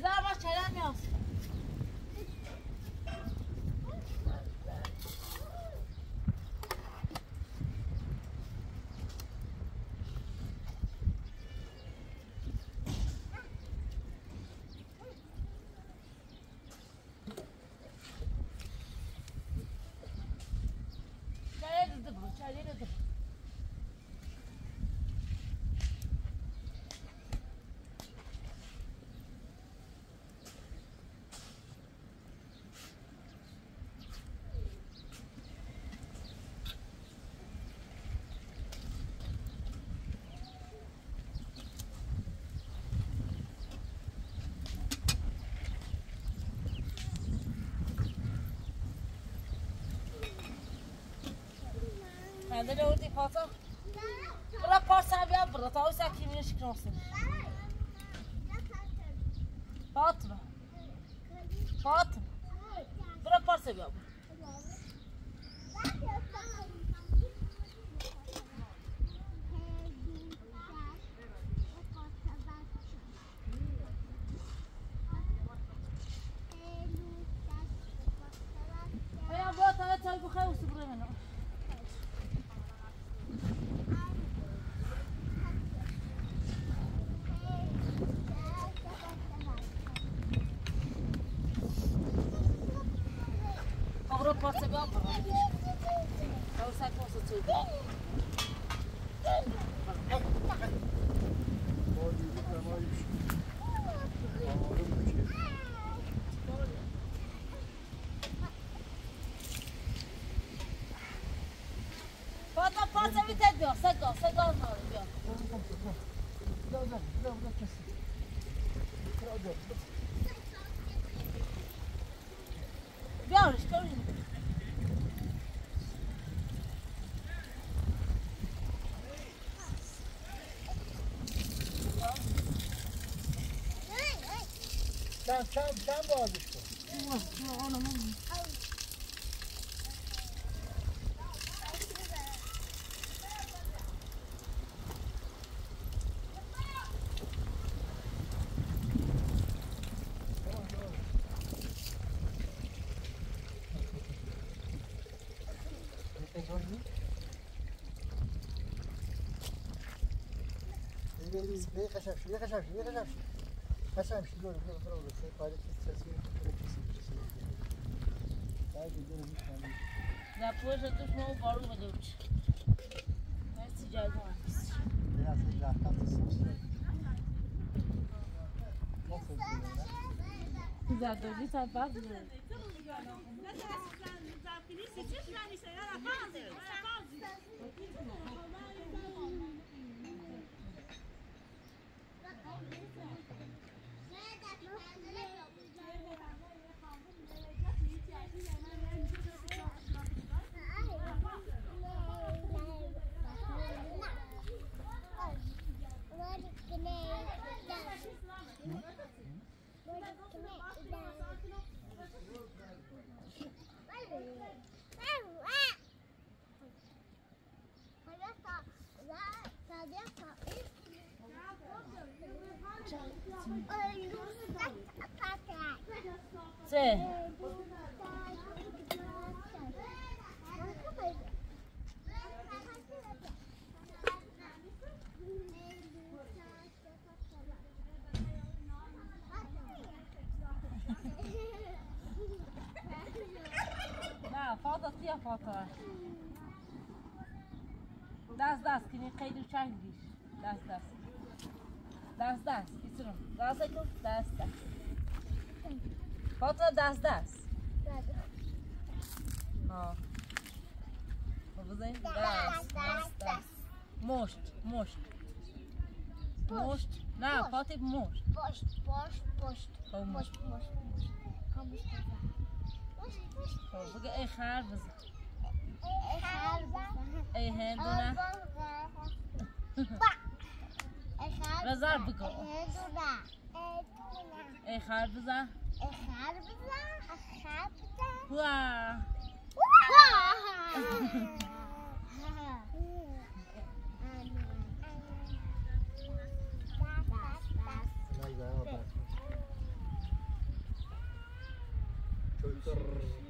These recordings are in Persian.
damas, chalanos. نداره اردی خاطا برا پارس هم بیا برا تا اوز اکی میره شکر آسه فاطمه فاطمه برا پارس بیا Olmazsa vites diyor. Sık ol, sık olmalı diyor. Bir daha uzak, bir daha uzak kesin. Bir daha uzak. Biorę, skończę. Tam, tam, tam bağlı işte. Oğlum, oğlum. Bey kaçamış, bey kaçamış, bey kaçamış. você gidiyorum, gidiyorum, bravo. Şey paylaşın, sesi yok, bırakırsın, sesi yok. Daha gidiyorum, hiç kalmış. Depois eu estou com o barulho, meu Deus. Parece de água. Biraz daha tatlısın. Nasıl gidiyor lan? Güzel, doğru, sabah. Nasıl gidiyor? Nasıl gidiyor? Sì. نه فاضت يا فاطمة داس داس كني داس داس داس داس يسرم داسكم داس داس فاطمة داس داس ها بزنی داس داس داس مشت مشت. مشت. نه فاطمه مشت. Post, post, post. او مشت. Post, post, post. Kom eens even. Post, post. خب بگه ای خر بزن. Erva. ای هندونه بزار بگو ای خربزه ای خربزه خربزه وا وا Twitter.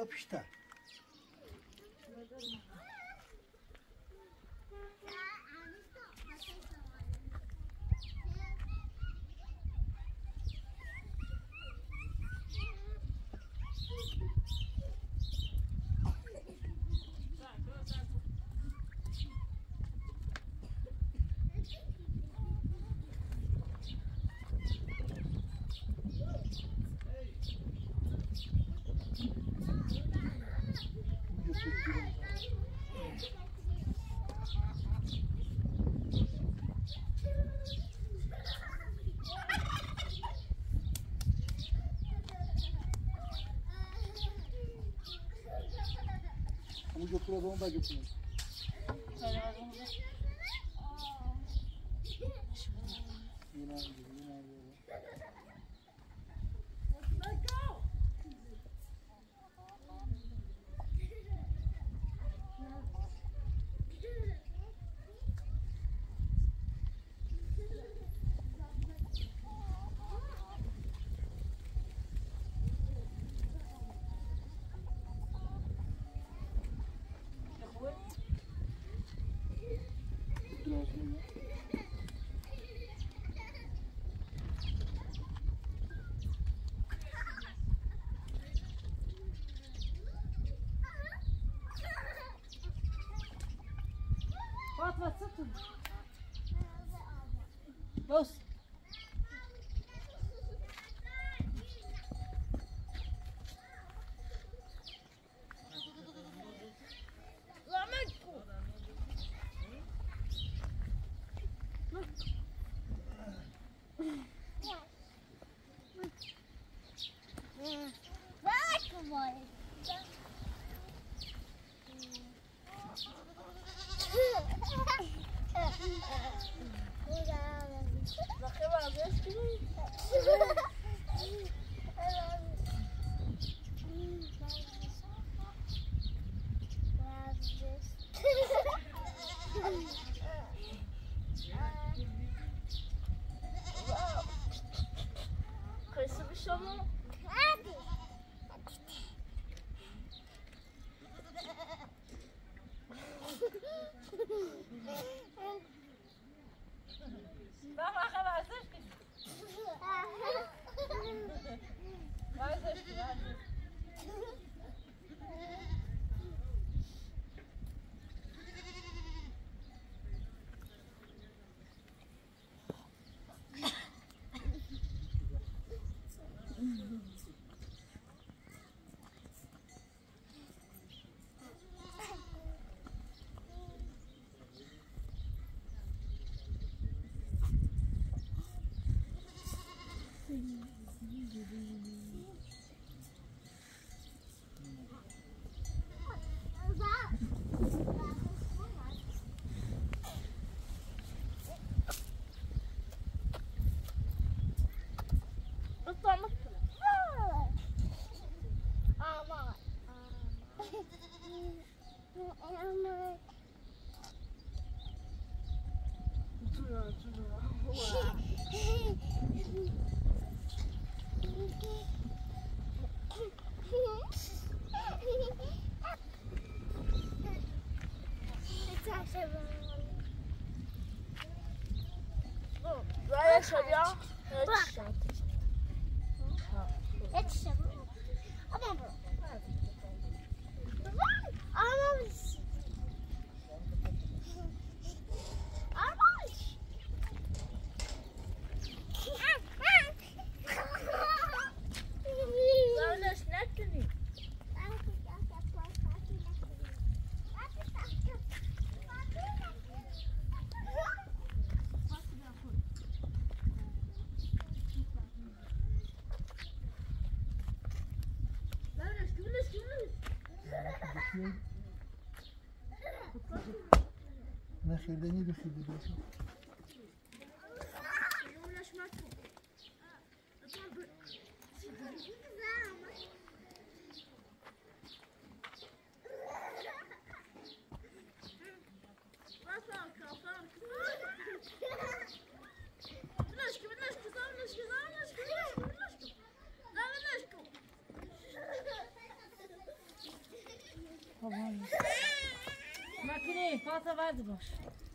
kapışta. götürüyor onu da götürüyor. Herhalde onu. Şimdi. Boss. نه خیردنی رو خیرده باشم salata vai de baixo.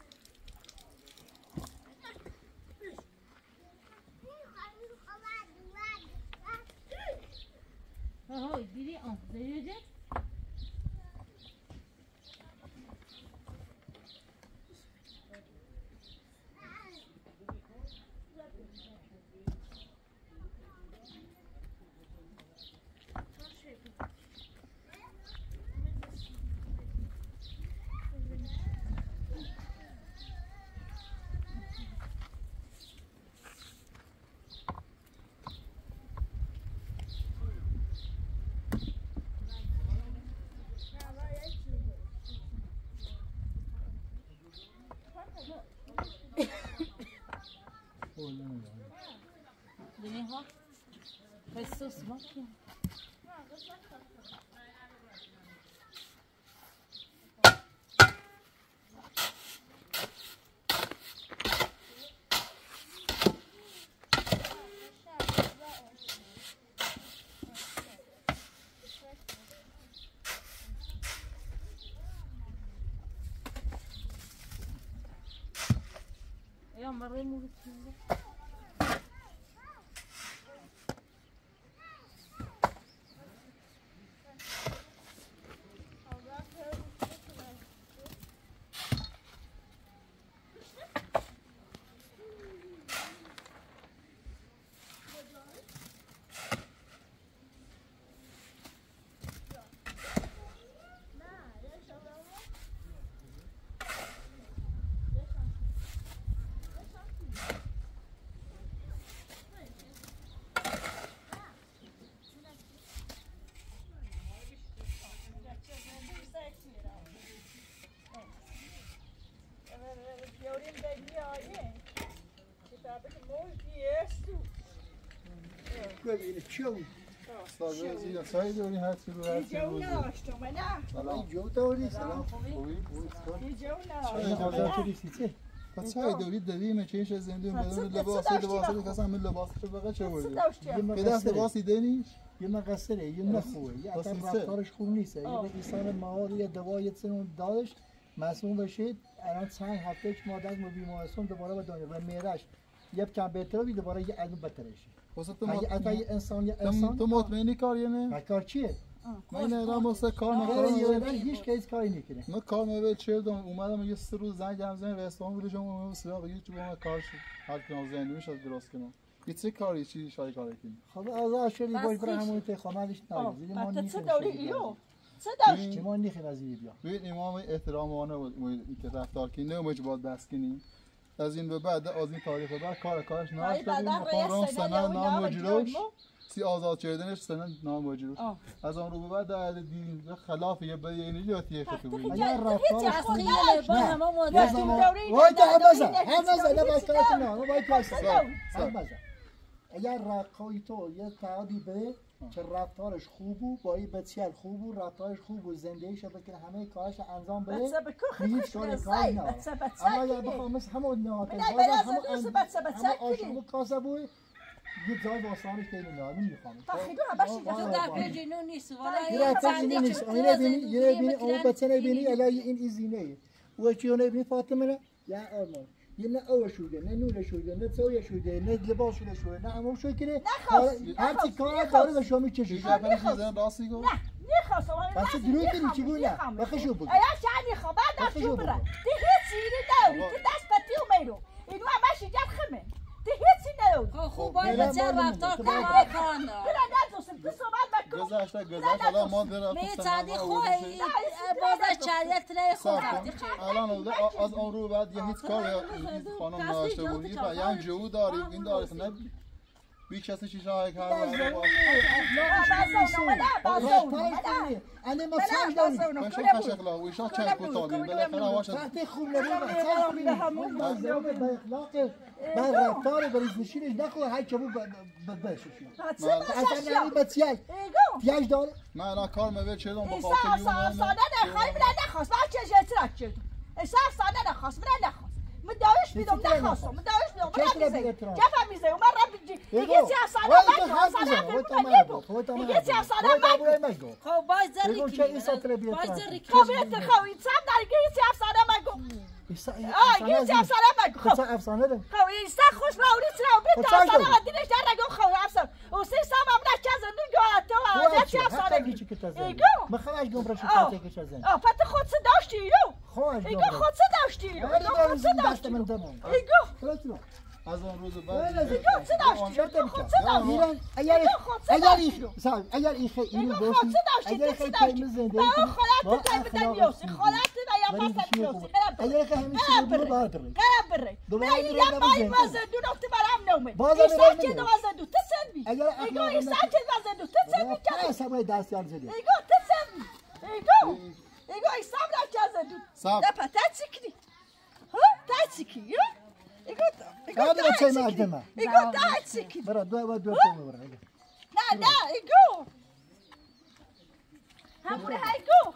Olha, olha. Vem, ó. Vai 我们。ببینه چیو سازه زیاد سایه دوری هست رو هست رو سلام جو دوری سلام چای بازار تو ریسیته سایه دوری دویم چیش از زندون بدون لباس لباس کسا من لباس تو بقى چه بردی به دست لباسی دنیش یه مقصره یه نخوه یه اصلا. رفتارش خوب نیست یه انسان مهار یه دوای سنون داشت مسئول بشید الان چند هفته که مادر از بیمارستان دوباره به دنیا و میرش یه کم بهتر بی دوباره یه علم بدتر شد واسه تو انسان یه تو انسان تو مطمئنی کار نه؟ کار چیه؟ من الان واسه کار آره نکردم. هیچ کس کاری نکنه من کار میبه چه دم اومدم یه سه روز زنگ هم زنگ رستوران بوده شما اومدم سراغ یه چوب من کار شد. هر کنم زندون شد درست کنم. یه چه کاری چی شای کاری کنی؟ خب از بس باید برای. همون تخاملش نگیزید ما حتی چه نیخیم دوری بازی. چه داشت ما نیخیم از این بیا ببین امام احترامانه بود که رفتار کنی. نه موی باید دست کنی. از این به بعد از این تاریخ به بعد کار کارش نه سنن سنه نام و جلوش. سی آزاد کردنش سنن نام و جلوش. آه. از آن رو به بعد در دین به خلاف یه بیانی جاتی خطی بود اگر رفتارش از خوب خیلی با همه یه زمان وای نه، هم دوری بزن. نه، هم بزن. نه نه. کارت نه نه. باید کارت سر. هم سر. بزن اگر رقای تو یه تعادی به که رفتارش خوب بود با این بسیار خوب بود رفتارش خوب بود زندگیش بکنه همه کارش انجام بده هیچ کاری نداره بچه بچه اما یا کنی. بخوام مثل همون نهات بچه بچه همون کنی. آشامو کاسه بود یه جای واسانش که نمی‌دونم نمی‌خوام. فخیدو همش آه، اینجا آه، تو. در پیجینو نیست یه رفتار اینی نیست. اینه بینی یه بینی اون بچه نبینی الا این ایزینه و چیو نبینی فاطمه نه یا آرمان. یه نه او شوده نه نور شوده نه توی شوده نه لباس شوده شوده نه همون شوده که نخواست، هر چی کار. داره به شما چی می‌کشه جفنی چیزن راستی گفت نخواست بس دروغ کنی چی گونه بخشو بگو. ایا نخواه بعد تو بگو. برا دی هیچی نداری آقا. که دست پتی میرو. اینو همش اینجا خمه دی هیچی نداری خوب باید بله، بچه رفتار. کنه. کانه برا ندوستم تو صحبت گذشته گذشته الان ما در می رفت تعدی سنن خواه آورده بازش چریت رفتی کن. الان اوده از آن رو بعد یه هیچ کار خانم ناشته بود و یک جو داری این داری نه بی کسی چی شاه که انا مساج داري کشو کش اخلاق و ایشا چه کوتابین بالاخره هواش وقتی خوب نبود مساج داري با اخلاق با رفتار بریز نشینش نخواه هر چه بود بشش اصلا نمی بسیار تیاج داره من الان کار مویل چه دارم ایسا بخاطر یوم ساده نخوای من نخواست من چه جلسی را من دایش میدم نخواستم من دایش میدم. من چه میزه؟ کفا میزه من ایگو دیگه سی وای من تو من دیگه سی من خب باز زری بیاد باز زری خب یه خوی سام داری سی ساده من ایسا آه یه سی ساده من. گو خب. افسانه ده. خب ایسا خوش راوری سرا و بیت خب؟ من دیدش در نگو خو افسان. و سی سام هم نچه زنده گو تو حتی گیچی که تزن ایگو مخواهش گم برشو. پاته کش ازن آه. پت خود سه داشتی؟ رو خواهش گم ایگو خود سه داشتی؟ رو آره ایگو خود سه داشتی؟ ایگو از آن روز بعد ایران اگر اگر این اگر این خیلی باشی اگر خیلی تایم زنده؟ قرب اگر که همین قرب رو باید بره قرب بره دوباره این نمی‌زنی. وزن دو نقطه برام نومه. باز هم چه نمی‌زنی. دو بی اگر اخلاق ایسا نمی‌زنی. چه وزن دو. بی تا سبای دستیار زدی. ایگو تسن بی ایگو ایگو ایسا برا چه وزن دو. صبر. ده پا تا چیکنی ها تا چیکی ایگو تا ایگو هذا تا شيء چیکی مقدمه. ایگو تا چیکی برا دو و دو تا برا نه نه ایگو همونه هایگو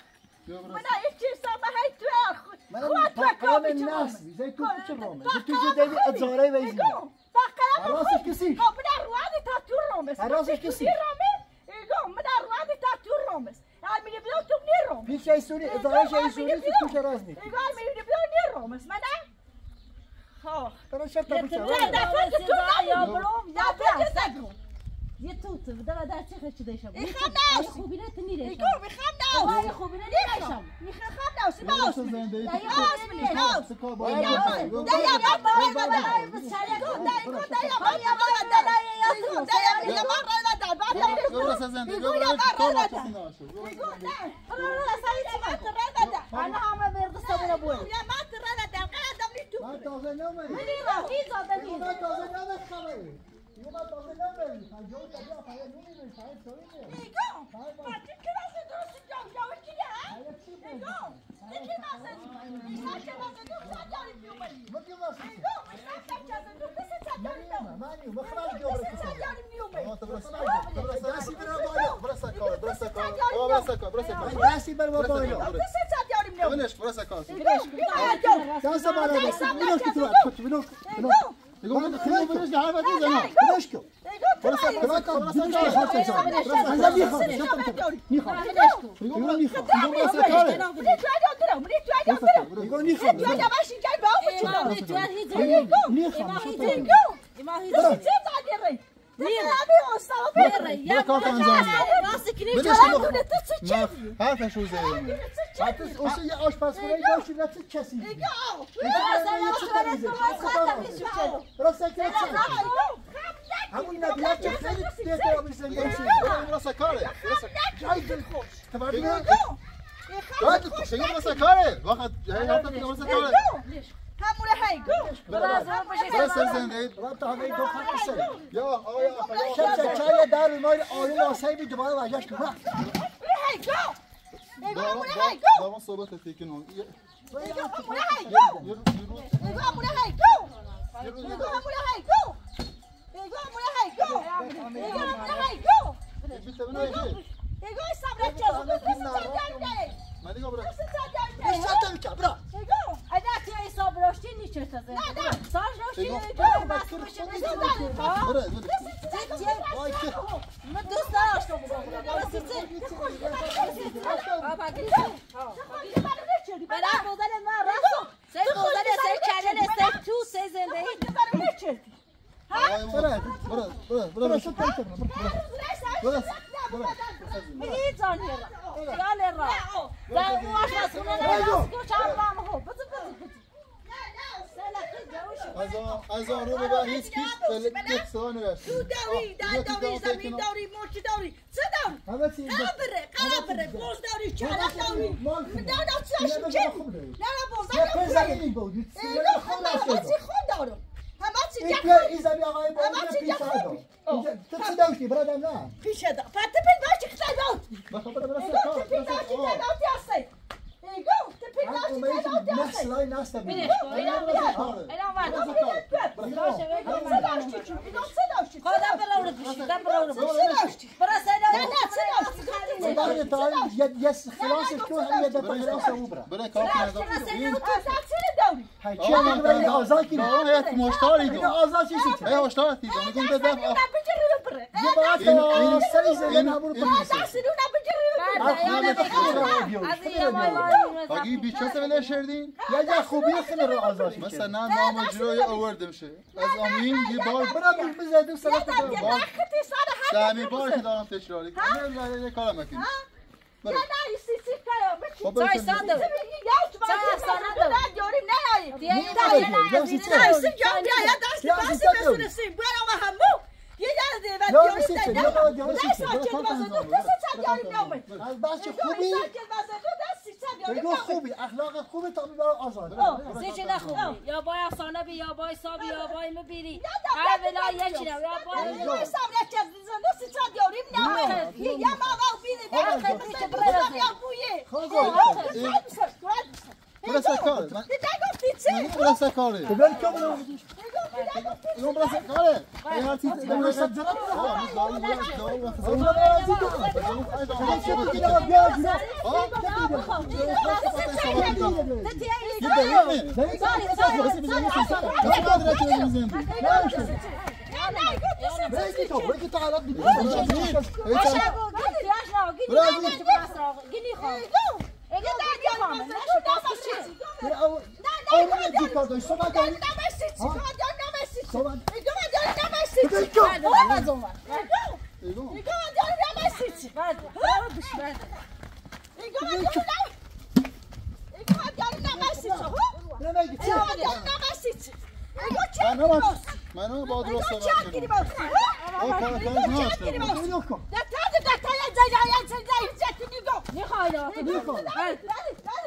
من یه چیز سامه های تو من خواه تو تقام کامی الناس چه زي تو چه رومه تو تو چه دیگه ازاره ویزی حراسش کسی؟ خب من روانی تا تو رومس حراسش کسی؟ تو رومس ایگو من روانی تا تو رومس هر میری بیو تو نی رومس پیش ای سوری ازاره شای سوری تو چه راز نی هر میری بیو نی رومس من نه نه تو تو یا نه نه تو یه توت در چه خشی دیشم آی ناسی. خوبی نه تنی دیشم می‌خوام آی نه خوبی نه دیشم می‌خوام یه نه، تو یه باس روز منی باس سکا ایگو باید ده یا با با با ایگو ده یا با یا با ده ایگو ده یا یا با را یه زنده ای ایگو برو یا کار را وقتی ده نباشه. برو ایگو زنده ده ای. انا همه مرد صبر بوی یا ما ترى ده قاعد من تو من تازه نمیری منی راهی زاده من تازه نمیری خبری. من تازه نمیری جو تا بیا پای نمیری پای سوری ایگو پاتی کلاس درست جا جا کیه؟ ایگو دستی کسی ساجاری میومدی ولش، برو سکا. دست بالا دست بلوش که تو بلوش بلوش دیگه من خیلی بولش که حرف نزنم. بلوش. برو سکا. بلوش برو که سکا. خاطر شما من می‌خوام می‌خوام دیگه برو می‌خوام دیگه برو سکا. تو چه زادی ری نمی استاد بره یا برو کار کن انجام بده. راست کنی ولش چرا کن. تو تو چه نه، حرفش رو زدم. حتی اصلا یه آشپزخونه داشتی نه چه کسی ایگو راست که همون نبیات که خیلی بهتر میشن گیسی برو سکا. برو سکا. جای دل خوش تبردی باید تو دیگه برو سکا. وقت هی حرف دیگه برو سکا. همونه هیگو برو سر زنده. ای. رابطه همه دو خط سر یا آقای آقای شب چای در مال آروم آسایی بی دوباره برگشت کنم هیگو ایگو دارم همونه هیگو دارم صحبت تکنون یه ایگو همونه هیگو یه روز ایگو همونه هیگو ایگو همونه هیگو ایگو همونه هیگو ایگو همونه هیگو بیت بنا یه ایگو صبر چه تو کسی چه من دیگه برو کسی چه بشتا می‌کرد برا ایگو اگه تی حساب راشتی نیچه تازه نه نه ساج راشتی ایگو. تو بس بشه برو برو وای که من دوست داشتم بگم برای بودن ما راست سه بودن سه چنل سه تو سه زندگی برو برو برو برو برا شد می‌کرد برو میزانی را خیال را در اون آشپزخونه نمی‌دونم کجا هم هو بزن بزن بزن از آن از آن رو به هیچ کیش فلک سوال نوشته تو داری در داری زمین داری مرچ داری چه داری همه چی قبره قبره بوز داری چرا داری مال من دارم چه نه چه خوب داری نه نه بوز یه داری پز زمینی بود ایگو خود دارم همه چی خود دارم همه چی این جا که این زمین آقای بود همه یه چی جا پیش خوب داد اینجا تو چی داشتی برادم نه پیش دا فتا پین داشتی خیلی داد بخواه بره برسه ایگو کار تپین برسه داشتی آه. خیلی داد هستی ایگو تپین من داشتی اومدی خیلی داد هستی نسلای نستا بینش بینی کن اینا بیار کاره. اینا ور باشه بگو سه من داشتی چون اینا سه داشتی خدا برو بشی دا برو سه بشی داشتی برو سیدا نه نه سه داشتی والله تا یه یه خلاصش کن هم یه دفعه خلاص او برا بره کار کنه این تو سه سه داری های چی هم برای آزاد کی دارم هیئت مشتاری این دو آزاد چی چی ای هشدار تیز میگم ده دفعه نه بجری رو بره یه باید این- این- سری زدن این- همون این- پلیس دستی رو نه بجری رو بره بعد یادت از این یه مای مای اگه بیچه سویل شردین یه جا خوبی خیلی رو آزاد مثلا نام جلوی آورده میشه از امین یه بار برا بیش بزدیم سلام یه وقتی سر هر دمی بار که دارم تکراری کنم یه کارم مکنی نه نه سی سی کارو خب بچی برسه سای ساده یا تو ما نه داریم نه یاری دیگه یا سی چه؟ نه سی جام بیا یا داشتی یا باسی سی چه داری؟ بسونسی برو و همو یه جا ده یا و سی چه؟ یا باید یا سی نه چه؟ ساکت بازه دو دست چند یاری نامه از بچه خوبی خوبی ساکت بازه دو دست چند یاری بگو نامه خوبی اخلاق خوبی تا بیبار آزاد سی چی نخوبی یا بای افسانه بی یا بای سابی یا بای مبیری هر بلا یه چی نه یا بای نه سامره که زنده سی چند یاری نامه یه یا ما با بینه نه خیلی چه برای یا بویه برسه کاره من دیگه گفتی چی؟ من برسه کاره تو بر کم رو اینو برسه کاره ای هر چیز برسه جرات آه من دارم دارم اون رو بازی تو چه کی رو بیا جرا منو با درست صحبت کنم او کار کنم نه ما ما از اون خاص حالی نیست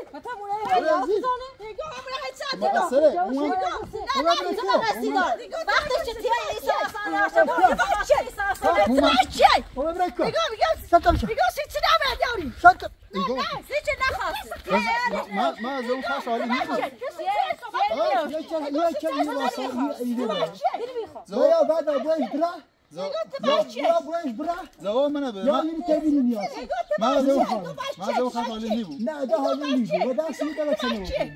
یا بعد باش برا یا باش برا زوا منو به یا این تبینی نیاز ما از اون خاص ما از اون خاص حالی نیست نه ده حالی نیست و ده سیده و چنه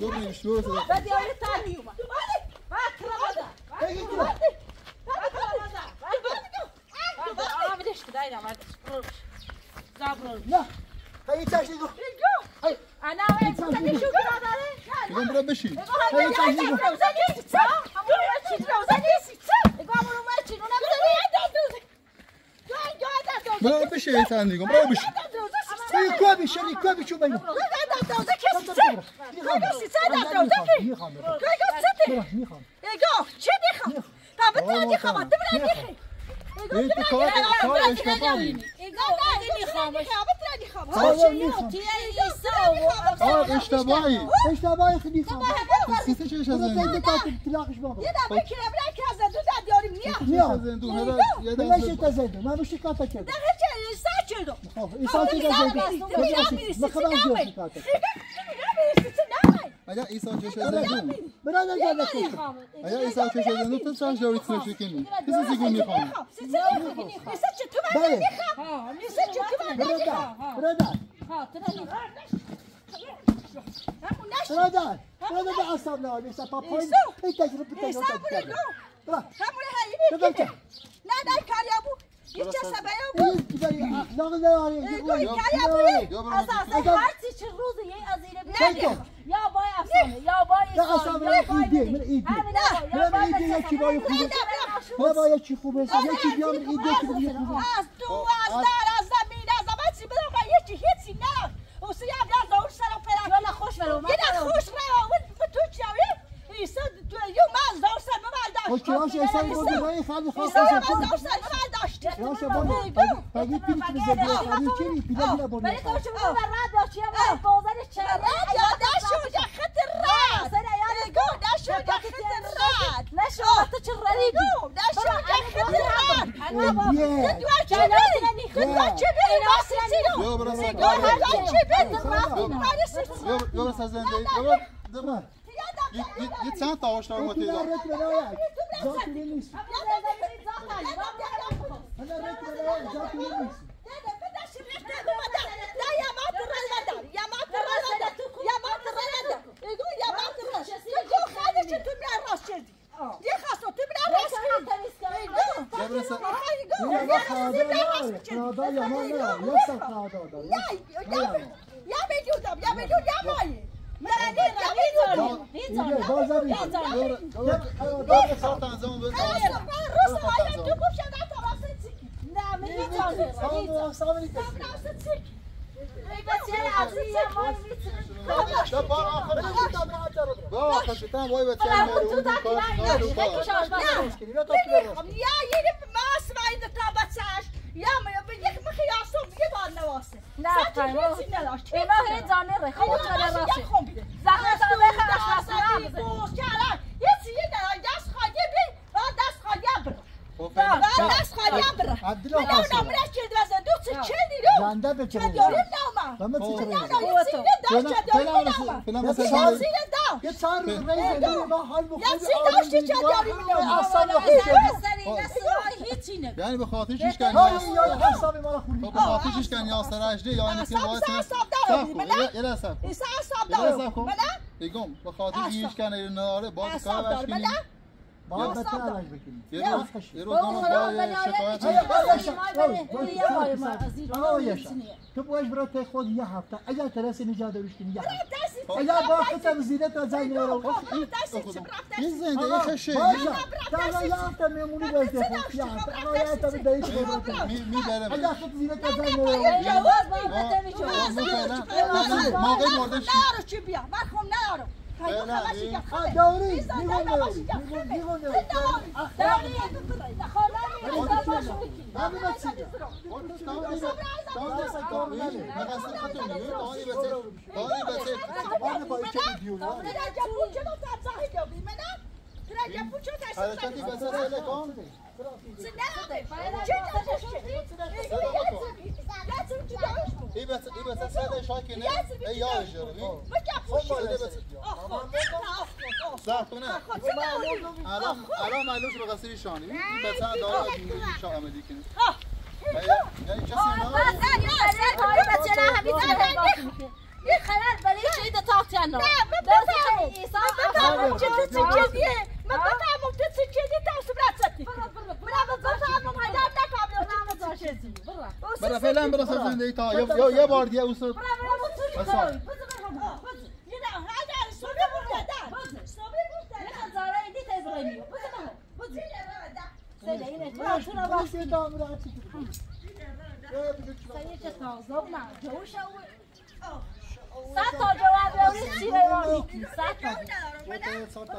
دو بیشتر شده نه هی چشی گو میگم برو بشین. برو بشین تن دیگم برو بشین. ای کوبی شلی کوبی چوب اینو می‌خوام. می‌خوام؟ این تو کار کار اشتباهی. کار اشتباهی اشتباهی خیلی می‌خوام سیسه از تو زندون که تا تلاقش بابا چش از میاد زندون هر یه بلاش دست تزیدو من بشی کاتا کرد خب ایسا چی دزیدو مخبر جوشی کاتا اگر ایسا چش از زندون برادر جاده کن اگر ایسا چش از زندون تو چش داری تو شکنی کسی سیگون می‌خوام بله برادر برادر برادر برادر اصاب نه ایسا پاپای ای تجربه تجربه کرد برا نه نه کاریابو یه چه سبایو این دیگری اخلاق نداره یا برو اساسا هر چی چه روزی یه از اینه چه بیاد کن؟ یا بای افسانه یا بای نه اسلام اصلا یا من بای ایده ملی. من ایده همین آقا، من یا بای ایده یکی بای خوبه من با یکی خوبه یکی بیام ایده که بیام خوبه از دو از در از زمین از همه چی یکی هیچی نه او سی هم از دور سر و پرک ولی خوش برو یه نه خوش را اون به تو چاوی ایسا تو یو من از دور سر من داشت خب چراش ایسا خیلی ایسا. دور سر من داشت چراش بابا پگی پیلی که زدی خالی چی پیلی نه ولی بابا تو چه بابا رد داشتی هم بازار چه یا داشت یا خطر نشوفت شرريدي بیا برو. سر بیا بیا برو سر زنده بیا برو. دبر یه چند تا آشتار ما تیزا رک برای ذاتی نیست انا رک برای ذاتی نیست بیا برو سر یا خادا نه خادا یا ما نه یا سر خادا دار یا می‌دونم یا می‌دونم یا مایی هلا بيت ملايين جاتوا من نيسي Bazı bir. Bazı bir. Bazı bir. Bazı bir. Bazı bir. می‌تونی سلام سلام علیکم واسه چی ده بار آخر با آخر شدن وای بچه هم رو کار یا یه ماس ماید تا بچهش یا ما یک مخیاسم یه بار نواسه نه خیلی اینا هی جانه ره خود جانه راشه زخم تا به خلاص یه چیه دست خواهی بی و دست خواهی بر و دست خواهی بر عبدالله من اون وزن دو چه چه دیرو زنده به چه چه داریم نامه و ما چی نه یه چیه داشت چه داریم نامه فیلم یه مثلا چیه داشت یه چند روز با حال بخوری داریم نامه اصلا هیچی نه یعنی به خاطرش هیچ کنی یا حساب ما رو خوندی به خاطرش هیچ کنی آسر اجده یا اینکه باعث من- یه لحظه یه لحظه من بگم به خاطر هیچ کنی نداره باز کار اصاب باید به چه علاج بکنی یه روز یه روز شکایت تو باید برای تی خود یه هفته اگر ترس نجات داریش کنی یه هفته اگر با خودت زیده تا زنگ رو این زنده خشه باشه تا یه هفته میمونی باید تی خود یه هفته اگر یه هفته به خود اگر خود زیده تا زنگ رو نارو چی بیا من خم نارو داری میگم داری میگم داری همین ای بس ای بس ساده شاکی نه. ای یادش رو صح کنه الان الان معلوم شد قصری شانی این بچه داره شاه عملی کنه یعنی کسی نه این خلال ده تاخت یا نه من بفهمم. چه چیزیه؟ من بفهمم تو چه چیزی؟ تا سبرت من بفهمم هیدر نکامل برای فعلا برای زندگی تا یا یه بار دیگه اوسط سه تا جواب بیاری چی بیاری سه تا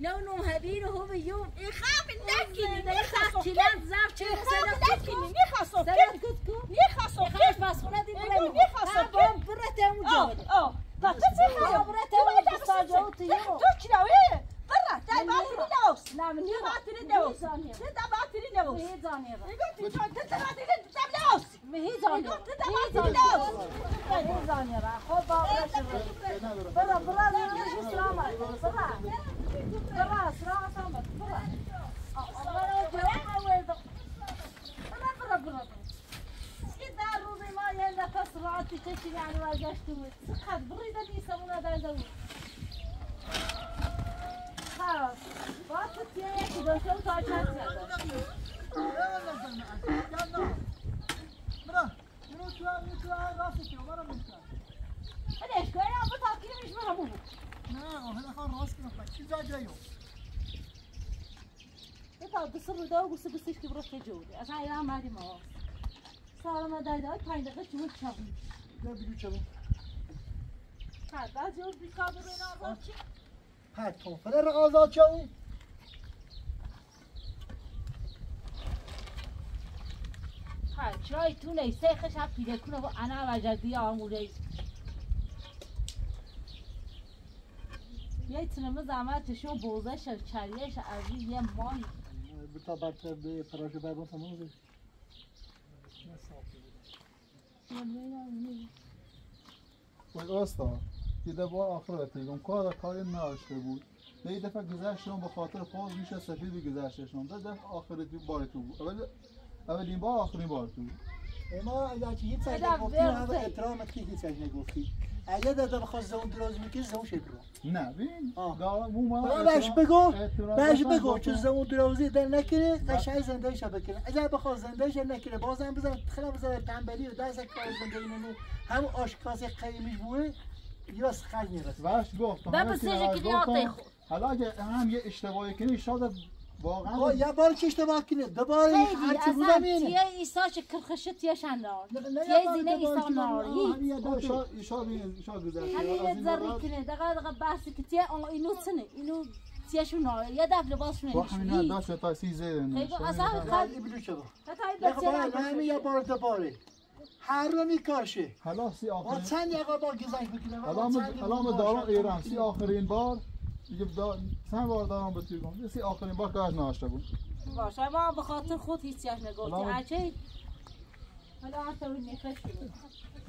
لونه هبينه بيوم. يخاف الدكي نخاف كلام زار شو سنة دكي نخاف سنة كتكو نخاف نخاف بس خلا دي بلا نخاف بام برة تام جود آه. لا تسمع برة تام جود صوتي يو تشرا وي برة تاي باتري دوس لا من هي باتري دوس تدا باتري دوس هي زاني يقول تدا باتري دوس ما هي زاني تدا باتري دوس هي زاني راح خبا برا برا از این هم مردی ما. سلام دایده های پنج دقیقه چون چاقی نه بیرو چلو بعد بعد یه بیکار برو این آزاد چی؟ پد توفره را آزاد شوی ها چرای تو سیخش هم پیده کنه و انا و جدی آموره یه تنمه زحمتشون بوزش چریش از یه ماهی. بتا برتر به پراش بربان تمام ده وای آستا یه دفعه آخر تیگم کار کاری نداشته بود. به یه دفعه گذشتم به خاطر پاز میشه سفید گذشتشم ده دفعه آخر دی بار تو بود. اول اولین بار آخرین بار تو بود. اما اگر که هیچ نگفتی ورزه. همه احترامت که هیچ چیز نگفتی اگه داده بخواست زون دراز میکش زون شکر نه ببین بهش بگو بهش اصلا بگو چون زمون درازی در نکنه قشنگ زنده شو بکنه اگر بخواد زنده شو نکنه بازم بزن خیلی بزن تنبلی و دست کار زنده اینو هم آشکاز قیمیش بوده یا خرج می‌رسه. که دیگه گفتم، آتی خود. حالا اگه هم یه اشتباهی کنی شاید واقعا یه بار که اشتباه کنه دوباره خیلی هر چی بودم اینه. تیه ایسا چه کرخشه تیه شندار تیه زینه ایسا که من- نار آه، همین هیچ یه دفعه. ایشا ایشا بین ایشا گذشته از همین این زری بعد کنه دقیقه دقیقه بحثی که تیه اینو تنه اینو تیه شو نار. یه دفعه لباسشون با همین نمیشه داشت تا سیزه خیلی اصلا خد یه بچه بار همین یه بار دوباره. هر رو میکاشه. حالا سی با آخرین چند یه بار گذشت بکنه حالا دارم ایران سی آخرین بار. دیگه دا چند بار دارم به توی گم سی آخرین بار کاش ناشته بود. باشه ما به خاطر خود هیچ چیز نگفتی. حالا- اچه حالا اون نفش شده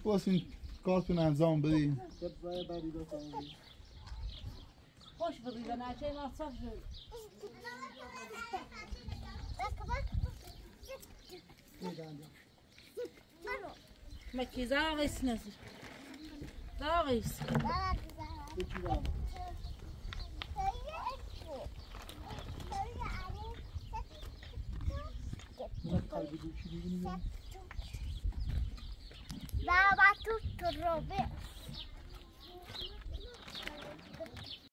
بس این کارتون انجام بدین. خوش بگیدن اچه ما صف شد. نزد؟ زاغیس Baba tutto robe.